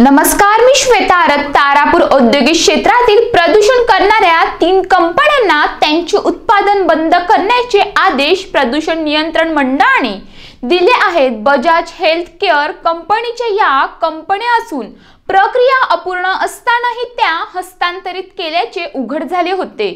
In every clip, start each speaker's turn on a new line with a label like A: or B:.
A: नमस्कार मी श्वेता आरत तारापूर औद्योगिक क्षेत्रातील प्रदूषण करणाऱ्या तीन कंपन्यांना त्यांचे उत्पादन बंद करण्याचे आदेश प्रदूषण नियंत्रण मंडळाने दिले आहेत. बजाज हेल्थ केअर कंपनीच्या या कंपन्या असून प्रक्रिया अपूर्ण असतानाही त्या हस्तांतरित केल्याचे उघड झाले होते.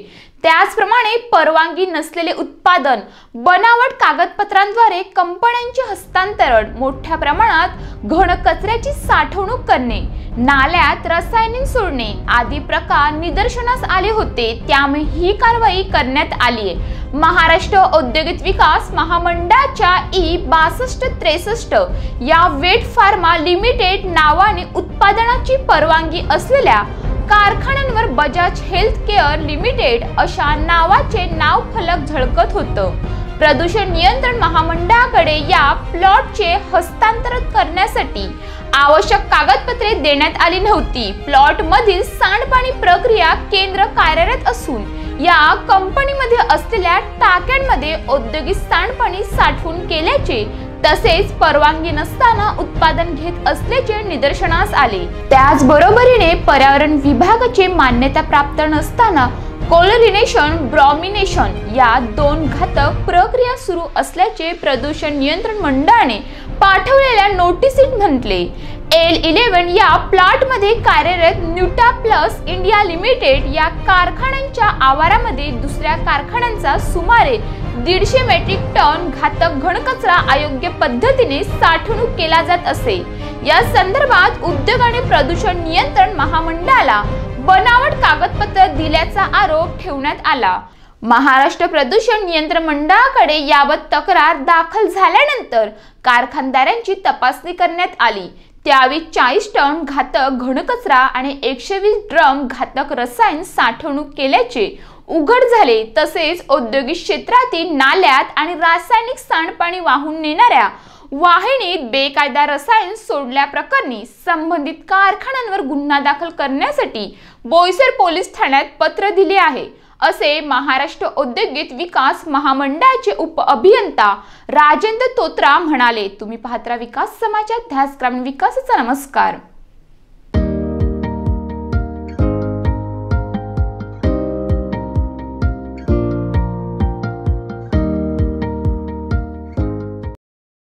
A: त्याचप्रमाणे परवानगी नसलेले उत्पादन बनावट कागदपत्रांद्वारे कंपन्यांचे हस्तांतरण मोठ्या प्रमाणात घनकचऱ्याची साठवणूक करणे नाल्यात रसायने सोडणे आदी प्रकार निदर्शनास आले होते त्यामुळे ही कारवाई करण्यात आली आहे. महाराष्ट्र औद्योगिक विकास महामंडळाच्या ई बासष्ट त्रेसष्ट या वेट फार्मा लिमिटेड नावाने उत्पादनाची परवानगी असलेल्या कारखान्यांवर बजाज हेल्थ केअर लिमिटेड अशा नावाचे नाव फलक झळकत होतं. प्रदूषण नियंत्रण महामंडळाकडे या प्लॉटचे हस्तांतरण करण्यासाठी आवश्यक कागदपत्रे देण्यात आली नव्हती. प्लॉट मधील सांडपाणी प्रक्रिया केंद्र कार्यरत असून या कंपनीमध्ये असलेल्या टाक्यांमध्ये औद्योगिक सांडपाणी साठवून केल्याचे तसेच परवानगी नसताना उत्पादन घेत असल्याचे निदर्शनास आले. त्याचबरोबरीने पर्यावरण विभागाचे मान्यता प्राप्त नसताना कोलरिनेशन ब्रॉमिनेशन या दोन घातक प्रक्रिया सुरू असल्याचे प्रदूषण नियंत्रण मंडळाने पाठवलेल्या नोटिसीत म्हटले. एल इलेव्हन या प्लांटमध्ये कार्यरत न्यूटा प्लस इंडिया लिमिटेड या कारखान्यांच्या आवारामध्ये दुसऱ्या कारखान्यांचा सुमारे दीडशे मेट्रिक टन घातक घनकचरा अयोग्य पद्धतीने साठवणूक केला जात असे. या संदर्भात उद्योग आणि प्रदूषण नियंत्रण महामंडळाला बनावट कागदपत्र दिल्याचा आरोप ठेवण्यात आला. महाराष्ट्र प्रदूषण नियंत्रण मंडळाकडे याबाबत तक्रार दाखल झाल्यानंतर कारखानदारांची तपासणी करण्यात आली. त्यावेळी चाळीस टन घातक घनकचरा आणि एकशे वीस ड्रम घातक रसायन साठवणूक केल्याचे उघड झाले. तसेच औद्योगिक क्षेत्रातील नाल्यात आणि रासायनिक सांडपाणी वाहून नेणाऱ्या वाहिनीत बेकायदा रसायन सोडल्याप्रकरणी संबंधित कारखान्यांवर गुन्हा दाखल करण्यासाठी बोईसर पोलीस ठाण्यात पत्र दिले आहे. असे महाराष्ट्र औद्योगिक विकास महामंडळाचे उप अभियंता राजेंद्र तोत्रा म्हणाले. तुम्ही पाहत्रा विकास समाजात ध्यास ग्रामीण विकासाचा नमस्कार.